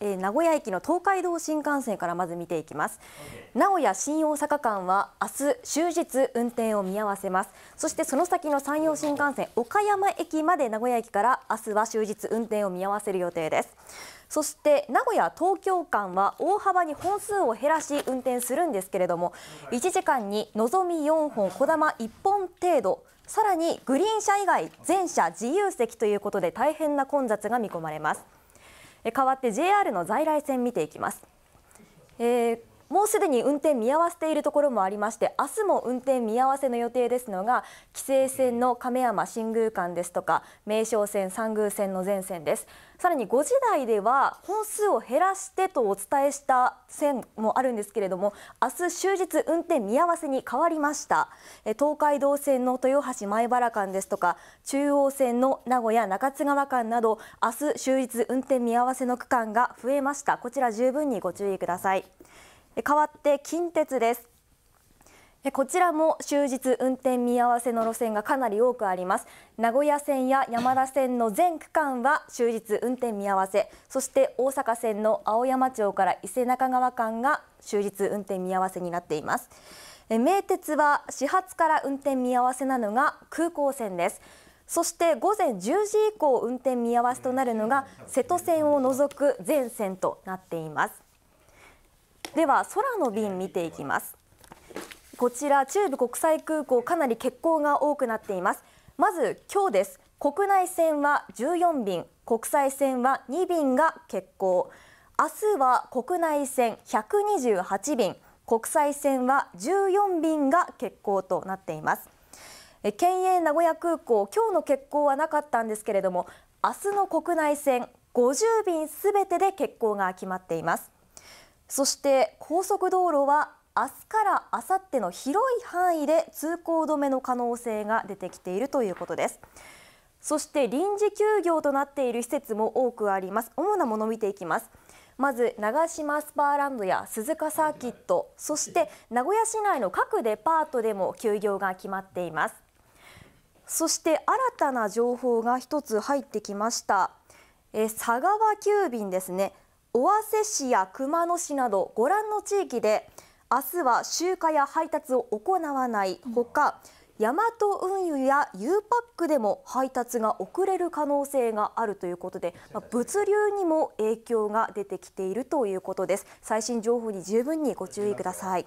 えー、名古屋駅の東海道新幹線からまず見ていきます、名古屋新大阪間は明日終日運転を見合わせます。そしてその先の山陽新幹線岡山駅まで名古屋駅から明日は終日運転を見合わせる予定です。そして名古屋東京間は大幅に本数を減らし運転するんですけれども1時間にのぞみ4本こだま1本程度さらにグリーン車以外全車自由席ということで大変な混雑が見込まれます。代わって JR の在来線見ていきます、えーもうすでに運転見合わせているところもありまして明日も運転見合わせの予定ですのが紀勢線の亀山新宮間ですとか名勝線三宮線の全線です。さらに5時台では本数を減らしてとお伝えした線もあるんですけれども明日終日運転見合わせに変わりました。東海道線の豊橋前原間ですとか中央線の名古屋中津川間など明日終日運転見合わせの区間が増えました。こちら十分にご注意ください。代わって近鉄です。こちらも終日運転見合わせの路線がかなり多くあります。名古屋線や山田線の全区間は終日運転見合わせ。そして大阪線の青山町から伊勢中川間が終日運転見合わせになっています。名鉄は始発から運転見合わせなのが空港線です。そして午前10時以降運転見合わせとなるのが瀬戸線を除く全線となっています。では空の便見ていきます。こちら中部国際空港かなり欠航が多くなっています。まず今日です。国内線は14便国際線は2便が欠航。明日は国内線128便国際線は14便が欠航となっています。県営名古屋空港今日の欠航はなかったんですけれども明日の国内線50便すべてで欠航が決まっています。そして高速道路は明日から明後日の広い範囲で通行止めの可能性が出てきているということです。そして臨時休業となっている施設も多くあります。主なものを見ていきます。まず長島スパーランドや鈴鹿サーキット。そして名古屋市内の各デパートでも休業が決まっています。そして新たな情報が一つ入ってきました。え佐川急便ですね。尾鷲市や熊野市などご覧の地域で明日は集荷や配達を行わない。ほか、ヤマト運輸や U パックでも配達が遅れる可能性があるということで、まあ、物流にも影響が出てきているということです。最新情報に十分にご注意ください